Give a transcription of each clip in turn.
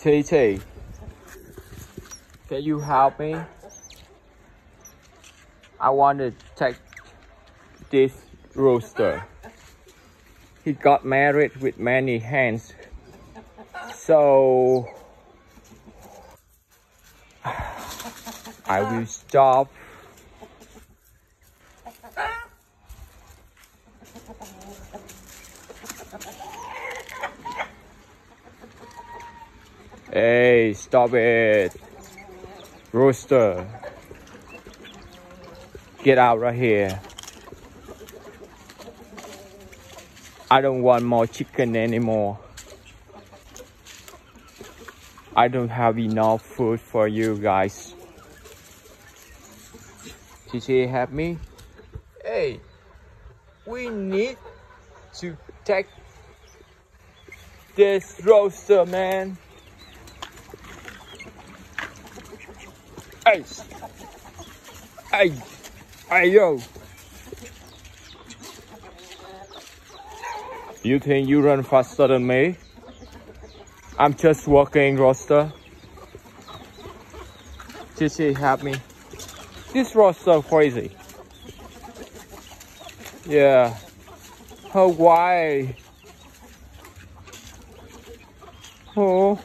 Titi, can you help me? I want to take this rooster. He got married with many hands. So I will stop. Hey, stop it. Rooster. Get out right here. I don't want more chicken anymore. I don't have enough food for you guys. Chichi help me? Hey, we need to take this roaster, man. Hey, hey, hey, yo. You think you run faster than me? I'm just walking, roaster. Chichi, help me. This roaster crazy. Yeah. Oh, why? Oh.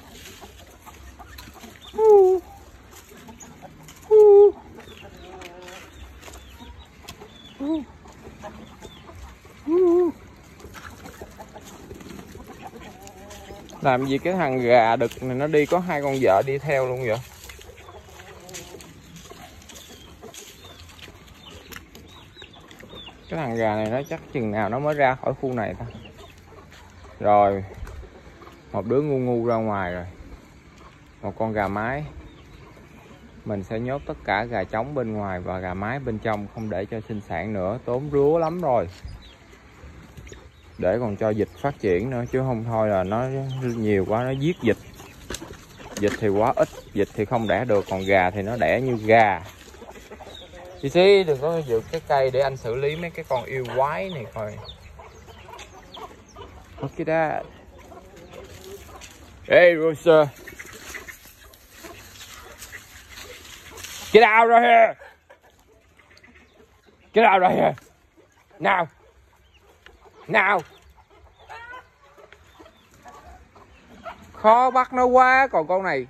Làm gì cái thằng gà đực này nó đi có hai con vợ đi theo luôn vậy? Cái thằng gà này nó chắc chừng nào nó mới ra khỏi khu này ta. Rồi, một đứa ngu ngu ra ngoài rồi. Một con gà mái. Mình sẽ nhốt tất cả gà trống bên ngoài và gà mái bên trong không để cho sinh sản nữa. Tốn rúa lắm rồi để còn cho dịch phát triển nữa chứ không thôi là nó nhiều quá nó giết dịch dịch thì quá ít dịch thì không đẻ được còn gà thì nó đẻ như gà chị xí đừng có dựng cái cây để anh xử lý mấy cái con yêu quái này coi Look at that. Hey, Rosa. Get out right here. Get out right here. Now. Nào. Khó bắt nó quá Còn con này